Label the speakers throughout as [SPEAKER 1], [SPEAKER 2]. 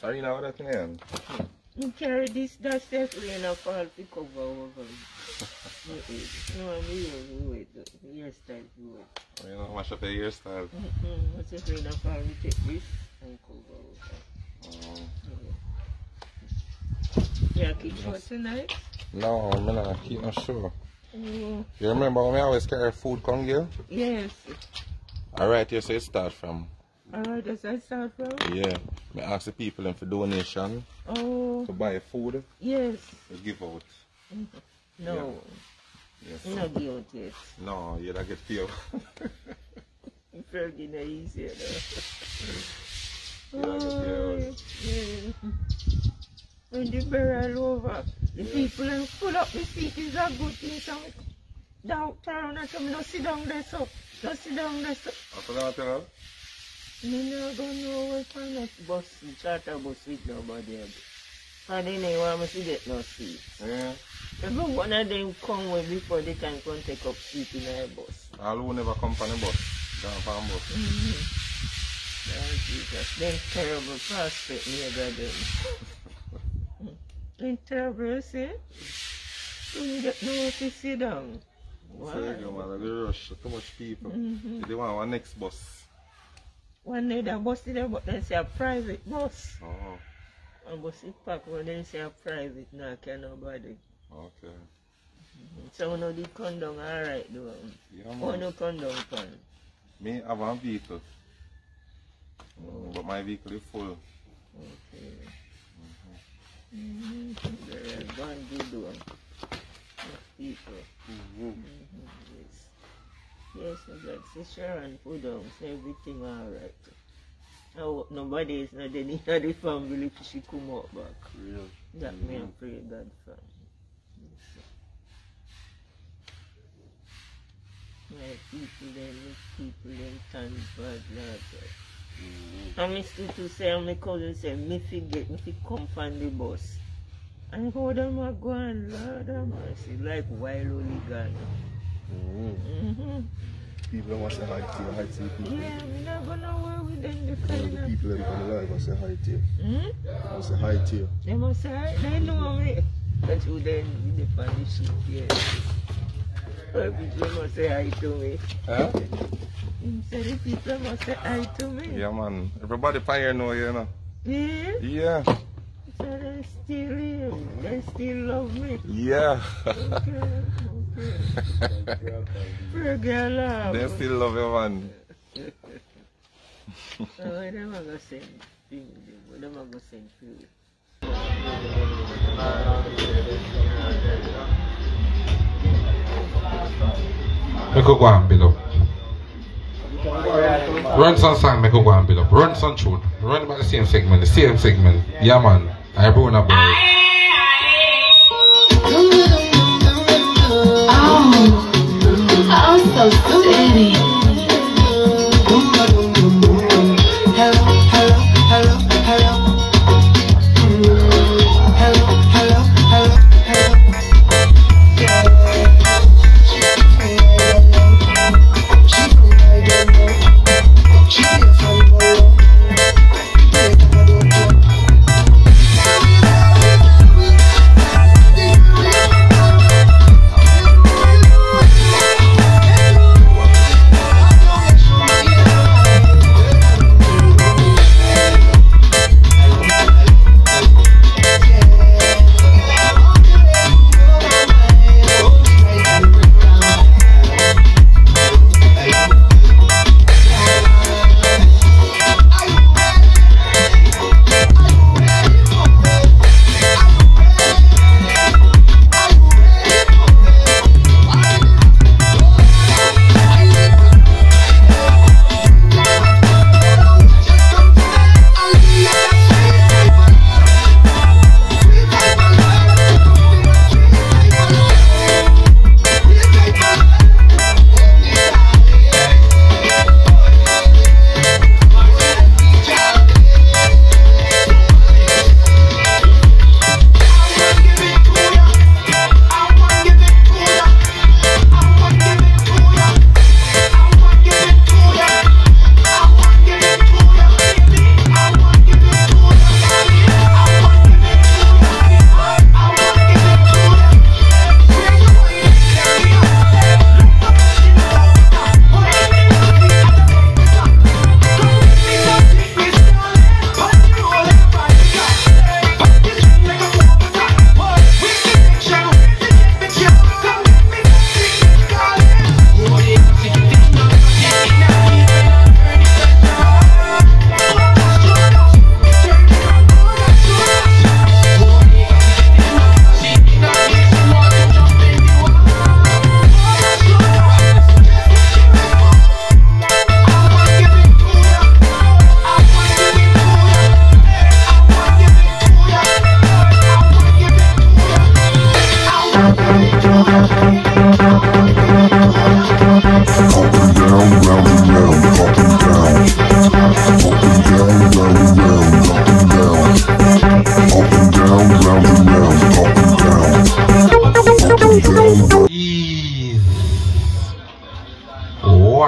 [SPEAKER 1] Sorry, you know what that's mean?
[SPEAKER 2] You carry this, that's definitely enough for to cover over. no, I'm here, wait, the hairstyle, wait.
[SPEAKER 1] You know, mash up your hairstyle.
[SPEAKER 2] Mm-hmm. What's it enough for to take this and cover over?
[SPEAKER 1] Mm.
[SPEAKER 2] Yeah, keep short tonight?
[SPEAKER 1] No, I'm not keep no sure.
[SPEAKER 2] Mm,
[SPEAKER 1] You remember when we always carry food come here?
[SPEAKER 2] yes.
[SPEAKER 1] Alright, here so it start from.
[SPEAKER 2] Alright, does that start from?
[SPEAKER 1] Yeah. Me ask the people them for donation
[SPEAKER 2] Oh,
[SPEAKER 1] to buy food
[SPEAKER 2] yes.
[SPEAKER 1] to give out.
[SPEAKER 2] No,
[SPEAKER 1] Yes.
[SPEAKER 2] you not give out yet.
[SPEAKER 1] No, you don't get paid.
[SPEAKER 2] Fergie no easier
[SPEAKER 1] You don't get
[SPEAKER 2] though.
[SPEAKER 1] paid.
[SPEAKER 2] yeah. When the barrel over, the people are full up the seat is a good thing. So downtown and some no sit down there so. No sit down there so.
[SPEAKER 1] After that, tell her?
[SPEAKER 2] Me no go nowhere for that bus, charter bus with nobody. And then they want me to get no seat.
[SPEAKER 1] Yeah.
[SPEAKER 2] Every one of them come way before they can come take up seat in a bus.
[SPEAKER 1] All who never come from the bus. Down from bus.
[SPEAKER 2] Mm-hmm. Lord Jesus, them terrible prospect neighbor them. them terrible, you see? You get nowhere to sit down. Wow.
[SPEAKER 1] Fergie, man, they rush too much people.
[SPEAKER 2] Mhm.
[SPEAKER 1] They want our next bus.
[SPEAKER 2] One day the bus there, but then say a private bus.
[SPEAKER 1] Oh,
[SPEAKER 2] And bus is packed, but then say a private, no, can nobody.
[SPEAKER 1] okay.
[SPEAKER 2] So when you come down, alright, though.
[SPEAKER 1] Yeah,
[SPEAKER 2] When
[SPEAKER 1] man.
[SPEAKER 2] you come down, pan.
[SPEAKER 1] Me have a vehicle. Mm, but my vehicle is full.
[SPEAKER 2] Okay. Mm-hmm. Very gone good one. People.
[SPEAKER 1] Mm-hmm.
[SPEAKER 2] Mm-hmm. Yes. I got say Sharon put down, everything alright. I nobody is not in the family if she come out back.
[SPEAKER 1] Real.
[SPEAKER 2] That me I pray God for. My people them, my people them thank God, Lord God.
[SPEAKER 1] Mm-hmm.
[SPEAKER 2] And me still to say, and my cousin say, me forget, me come from the bus. And how them a go on, Lord have mercy, like wild hooligan.
[SPEAKER 3] Mm-hmm.
[SPEAKER 2] Mm-hmm.
[SPEAKER 3] People want to say hi to you, hi to you people.
[SPEAKER 2] Yeah, me not go nowhere with them, the kind
[SPEAKER 3] the people that on the live want say hi to you.
[SPEAKER 2] Hmm?
[SPEAKER 3] To say hi to you.
[SPEAKER 2] They must say, they know me. But you then, with the funny shit, yeah. People must say hi to me.
[SPEAKER 1] Huh?
[SPEAKER 2] Say the people must say hi to me.
[SPEAKER 1] Yeah, man. Everybody here know, you know.
[SPEAKER 2] Yeah?
[SPEAKER 1] Yeah.
[SPEAKER 2] So they still here. They still love me.
[SPEAKER 1] Yeah.
[SPEAKER 2] Okay, girl love.
[SPEAKER 1] they still love you, man.
[SPEAKER 2] So where go
[SPEAKER 4] and build up. Run some song, make go and build up. Run some tune. Run about the same segment, the same segment. Yeah, man. I brought a boy.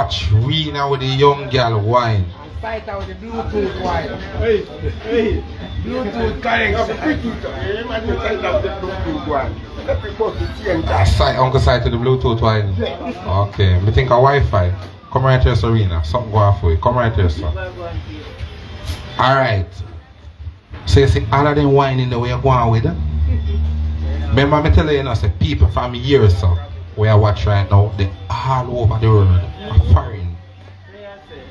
[SPEAKER 4] Watch Rena with the young girl wine.
[SPEAKER 5] Fight out the Bluetooth wire. Hey, hey, Bluetooth connection.
[SPEAKER 4] I sight Uncle Sight to the Bluetooth wine. Okay, me think a Wi-Fi. Come right here, Serena. Something go off for you. Come right here, sir. Alright. So you see all of them whining the way you're going with them? Remember me tell you, you know, say people from years so where I watch right now, they all over the world.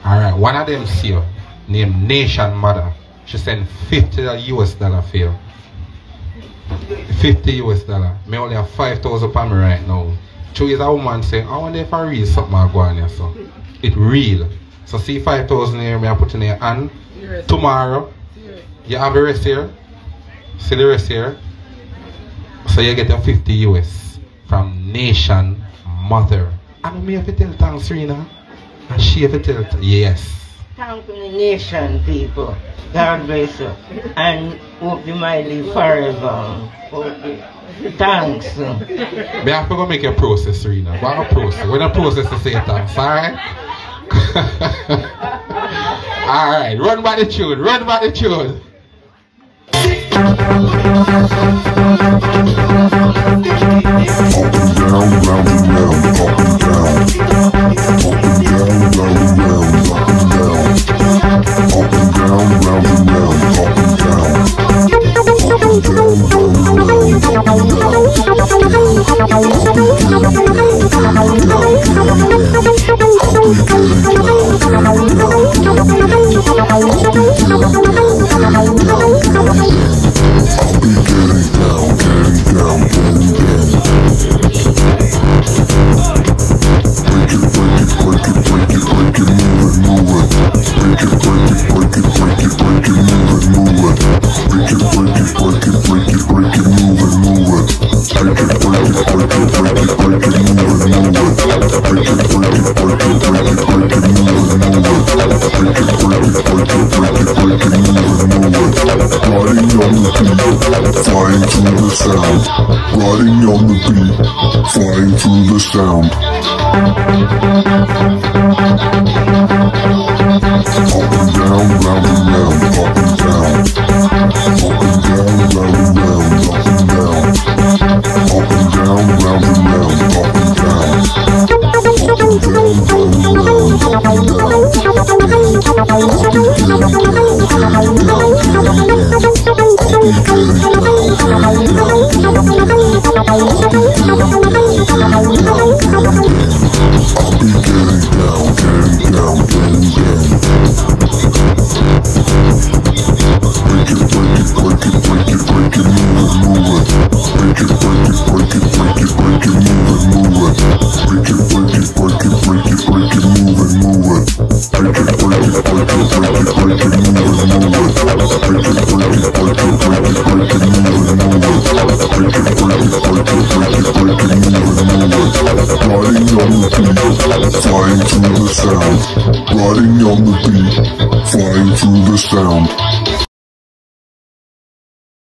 [SPEAKER 4] Alright, one of them you, named Nation Mother. She sent 50 US dollar for you. 50 US dollar. Me only have 5,000 for me right now. Two is a woman say, I wonder if I read something I go on here, so. It real. So see 5,000 here, me I put in your hand. Tomorrow, you have the rest here. See the rest here. So you get your 50 US from Nation Mother. And me have to tell thanks, Serena. And she have to tell, yes.
[SPEAKER 2] Thank the nation, people. God bless you. And hope you might live forever. Hope you- Thanks.
[SPEAKER 4] Me have to go make a process, Serena. Go on a process. When a process to say thanks, alright? alright, run by the tune, run by the tune.
[SPEAKER 3] Up and down, round and round, the. Riding on the beat, flying through the sound. Up and down, round and round, up and down. Up and down, round and round, up and down. Up and down, round and round, up and down. Flying through the sound.